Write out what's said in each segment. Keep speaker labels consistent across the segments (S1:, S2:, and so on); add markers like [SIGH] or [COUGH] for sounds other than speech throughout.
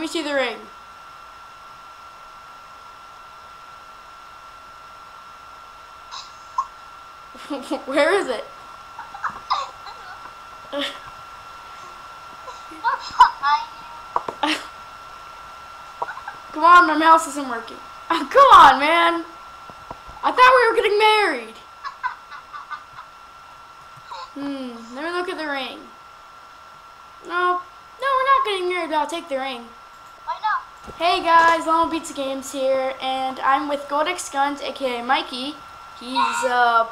S1: Let me see the ring. [LAUGHS] Where is it? [LAUGHS] Come on, my mouse isn't working. [LAUGHS] Come on, man. I thought we were getting married. Hmm, let me look at the ring. No, no, we're not getting married, but I'll take the ring. Hey guys, Llama Beatz Games here, and I'm with Goldex Guns, aka Mikey. He's, uh,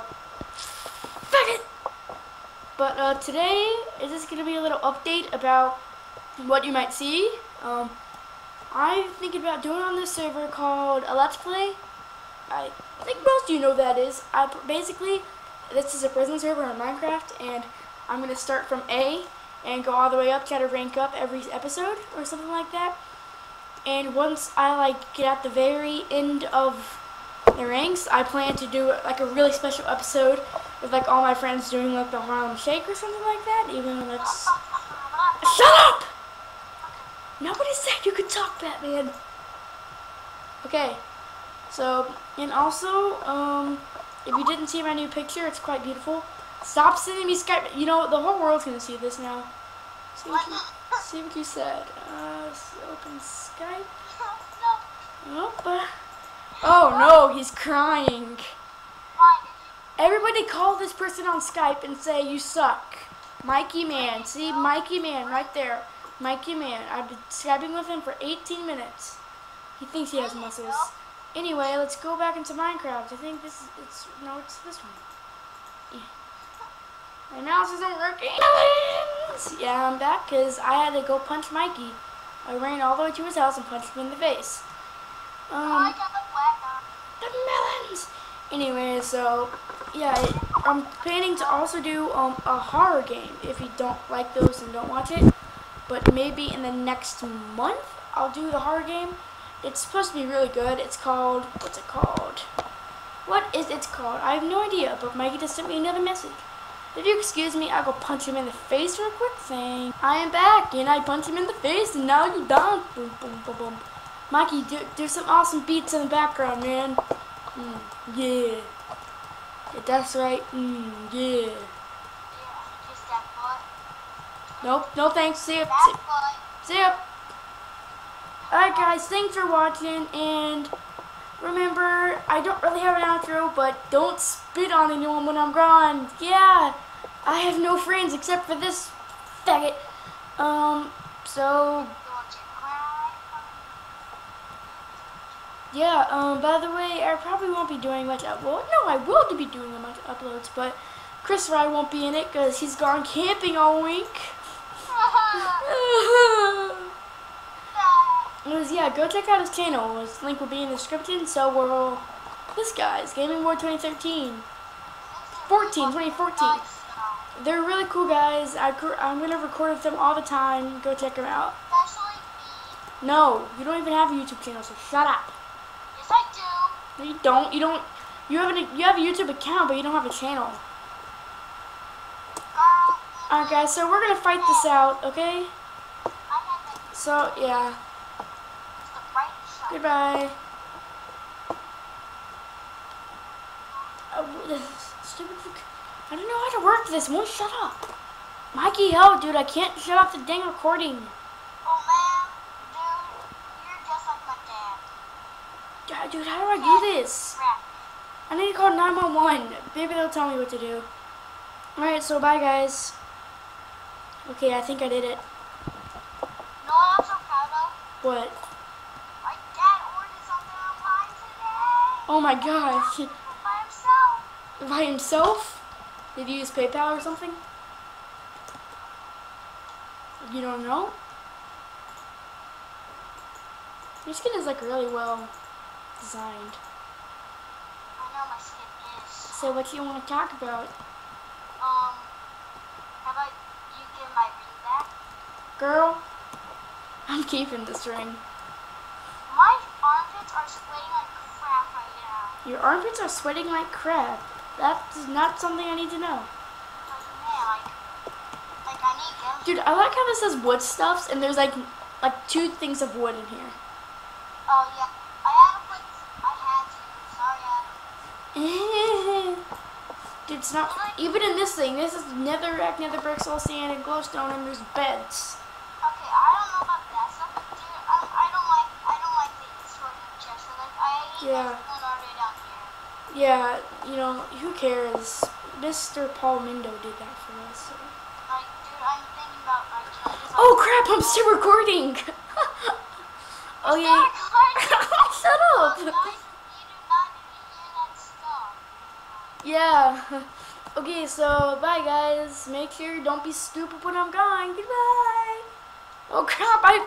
S1: faggot! But, uh, today is just gonna be a little update about what you might see. Um, I'm thinking about doing on this server called a Let's Play. I think most of you know that is. I basically, this is a prison server on Minecraft, and I'm gonna start from A and go all the way up, try to rank up every episode or something like that. And once I like get at the very end of the ranks, I plan to do like a really special episode with like all my friends doing like the Harlem Shake or something like that. Even though that's shut up. Nobody said you could talk, Batman. Okay, so and also, um, if you didn't see my new picture, it's quite beautiful. Stop sending me Skype. You know the whole world's gonna see this now. See what you, see what you said. Uh, open Skype. Nope. uh, Oh no, he's crying. Everybody call this person on Skype and say you suck. Mikey Man. See, Mikey Man right there. Mikey Man. I've been Skyping with him for 18 minutes. He thinks he has muscles. Anyway, let's go back into Minecraft. I think this is, it's, no, it's this one. Yeah. My mouse isn't working. Yeah, I'm back because I had to go punch Mikey. I ran all the way to his house and punched him in the face.
S2: I
S1: Um,
S2: got the
S1: the melons. Anyway, so yeah, I'm planning to also do um, a horror game. If you don't like those, and don't watch it. But maybe in the next month, I'll do the horror game. It's supposed to be really good. It's called what's it called? What is it called? I have no idea. But Mikey just sent me another message. If you excuse me, I'll go punch him in the face real quick. Thing. I am back, and I punch him in the face, and now you're done. Boom, boom, boom, boom. Mikey, do, do some awesome beats in the background, man. Mm, yeah. yeah. That's right. Mm, yeah. Nope, no thanks. See ya. See, see ya. Alright, guys, thanks for watching, and remember, I don't really have an outro, but don't spit on anyone when I'm gone. Yeah, I have no friends except for this faggot. Um, so,
S2: Don't you cry.
S1: Yeah, um, by the way, I probably won't be doing much up. Well, no, I will be doing a bunch of uploads, but Chris Rye won't be in it because he's gone camping all week. [LAUGHS] [LAUGHS] Anyways, yeah, go check out his channel. His link will be in the description. So we'll this guy's Gaming War 2013. 14, 2014. They're really cool guys. I, I'm gonna record with them all the time. Go check them out. No, you don't even have a YouTube channel, so shut up.
S2: Yes, I do.
S1: No, you don't. You don't. You have an, you have a YouTube account, but you don't have a channel.
S2: Uh,
S1: Alright, guys. So we're gonna fight this out, okay?
S2: I have the,
S1: So yeah.
S2: The bright side.
S1: Goodbye. Oh, this stupid. I don't know how to work this. Won't shut up. Mikey, help, dude. I can't shut off the dang recording.
S2: Oh, man. Dude, you're just like my dad.
S1: Dude, how do I do this? I need to call 911. Maybe they'll tell me what to do. Alright, so bye, guys. Okay, I think I did it.
S2: What I'm so proud of?
S1: What? Oh my gosh.
S2: By himself.
S1: By himself? Did you use PayPal or something? You don't know? Your skin is like really well designed.
S2: I know my skin is.
S1: So what do you want to talk about?
S2: Um, how about you give my ring back?
S1: Girl, I'm keeping this ring. Your armpits are sweating like crap. That's not something I need to know.
S2: Like, man, like, like I need them.
S1: Dude, I like how this says wood stuffs and there's like like two things of wood in here.
S2: Oh yeah. I had put. I had to. Sorry, Adam.
S1: Dude, it's not even in this thing. This is netherrack, nether bricks, soul sand, and glowstone, and there's beds.
S2: Okay, I don't know about that stuff, dude, I, I don't like. I don't like the sort of chest. Like I
S1: Yeah.
S2: yeah. Leonardo down here.
S1: Yeah, you know, who cares? Mr. Paul Mindo did that for us. so.
S2: Like, dude, I'm thinking about. You
S1: Oh crap! I'm still recording. [LAUGHS] oh yeah. [LAUGHS] Shut up. [LAUGHS] Yeah. Okay, so bye guys. Make sure you don't be stupid when I'm gone. Goodbye. Oh crap! I